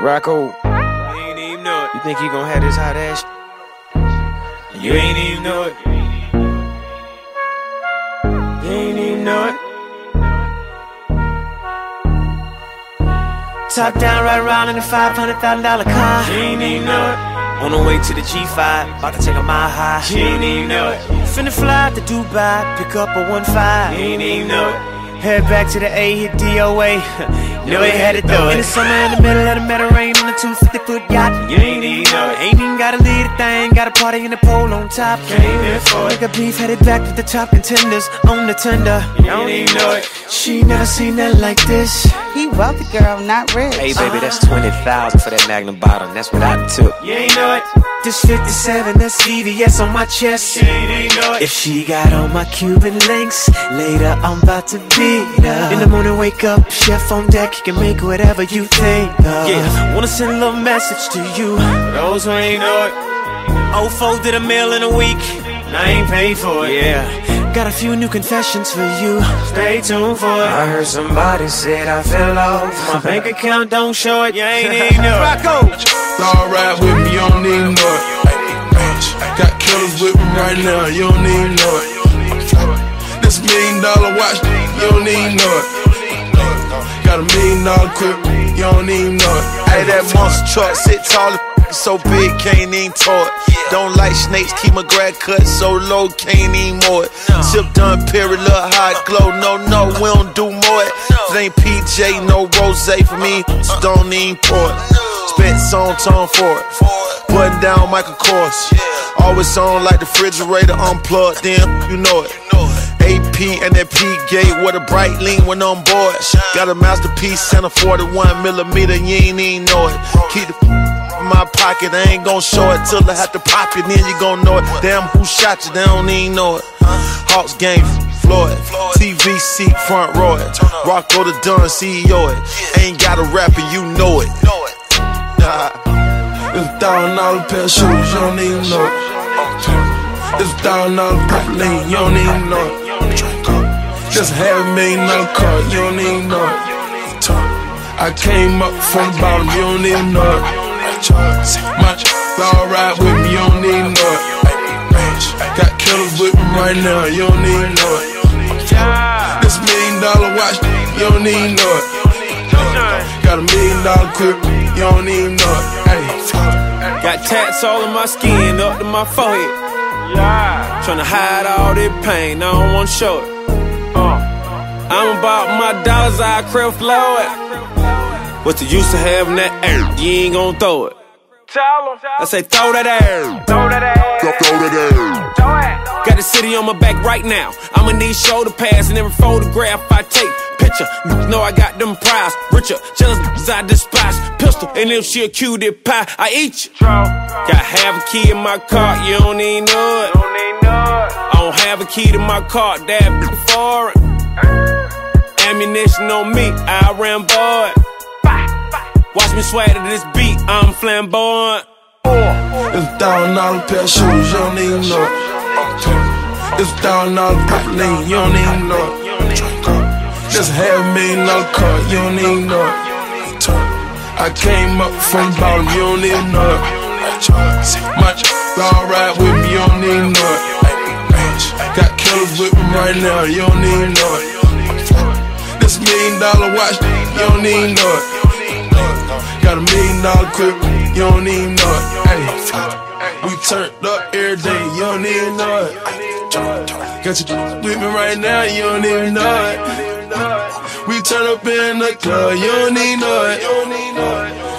Rocko, You ain't even know you think he gon' have this hot ass? You ain't even know it. You ain't even know it. Top down, right around in a $500,000 car. You ain't even know it. On the way to the G5, about to take a mile high. You ain't even know it. Finna fly to Dubai, pick up a 1-5. You ain't even know it. Head back to the A, hit DOA. know he had to do it. In the summer, in the middle of the Mediterranean on a 250 foot yacht. You ain't even know it. Ain't even gotta lead a thing, got a party in the pole on top. Came here for it. Nigga beef headed back to the top contenders on the tender. You ain't even know it. She never seen that like this. He wealthy, girl, not rich. Hey, baby, that's 20000 for that Magnum bottom. That's what I took. You ain't know it. This 57, that's VVS on my chest. You ain't even know it. If she got on my Cuban links, later I'm about to beat her. In the morning, wake up, chef on deck, you can make whatever you think of. Yeah, wanna send a little message to you. Those who ain't know it. Oh, Old folks did a meal in a week. and I ain't paid for it. Yeah, got a few new confessions for you. Stay tuned for it. I heard somebody said I fell off. My bank account don't show it. You ain't even know it. Rocko. All ride with me, you right now, you don't even know it. This million dollar watch, you don't even know it. Got a million dollar clip, you don't even know it. Hey, that monster truck sit tall so big, can't even it. Don't like snakes, keep my grad cut so low, can't even mow it. Sip done, period, little hot glow. No, no, we don't do more. It ain't PJ, no rose for me, so don't even pour it. Spent tone for it. Button down Michael Kors. Always on like the refrigerator unplugged, then you know it. AP and that P gate with a bright lean when on board. Got a masterpiece and a 41 millimeter, you ain't even know it. Keep the in my pocket, I ain't gon' show it till I have to pop it, then you gon' know it. Damn, who shot you? They don't even know it. Hawks game, Floyd, TV seat, front row it. Rocko the Dunn, CEO it. Ain't got a rapper, you know it. Nah. It's thousand dollar pair of shoes, you don't even know it. It's thousand dollar lean, you don't even know it. Just half a million dollar car, you don't even know it. I came up from the bottom, you don't even know it. My all ride with me, you don't even know it. Got killers with me right now, you don't even know it. This million dollar watch, you don't even know it. Got a million dollar clip, you don't even know it. Hey. Got tats all in my skin, up to my forehead. Yeah. Tryna hide all this pain, I don't wanna show it. Uh. I'm about my dollars, I crib flow it. What's the use of having that air? You ain't gon' throw it. I say throw that air. Throw that air. Got the city on my back right now. I'ma need shoulder pads and every photograph I take. Picture, know I got them prize. Richer, jealous, I despise. Pistol, and if she a cutie pie, I eat you. Got half a key in my car, you don't even know it. I don't have a key to my car, that be foreign. Ammunition on me, I ran boy. Watch me swag to this beat, I'm flamboyant. It's thousand dollar pair of shoes, you don't even know it. It's thousand dollar lean, you don't even know it. Just half million dollar car, you don't even know it. I came up from bottom, you don't even know it. All ride with me, you don't even know it. Got killers with me right now, you don't even know it. This million dollar watch, you don't even know it. Got a million dollar clip, you don't even know it. We turned up every day, you don't even know it. Got you with me right now, you don't even know it. We turn up in the club, you don't even know it.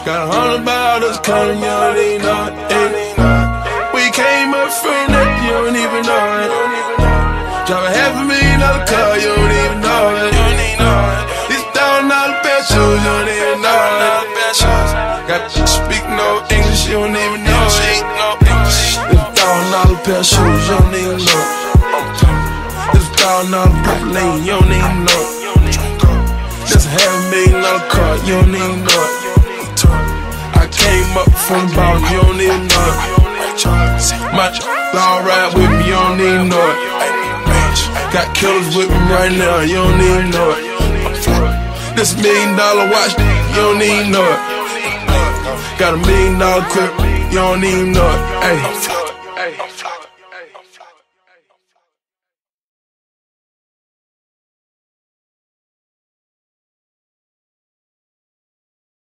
Got a hundred bottles coming, you don't even know it. We came up from that, you don't even know it. Drive a half a million dollar car, you don't even know it. This thousand dollar pair shoes, you don't even know it. Got to speak no English, you don't even know it. This thousand dollar pair shoes, you don't even know. Dollar purple lane, you don't know it. Just half a million dollar car, you don't know it. I came up from the bottom, you don't know it. My all ride with me, you don't know it. Got killers with me right now, you don't know it. This million dollar watch, you don't know it. Got a million dollar clip, you don't know it. Ayy.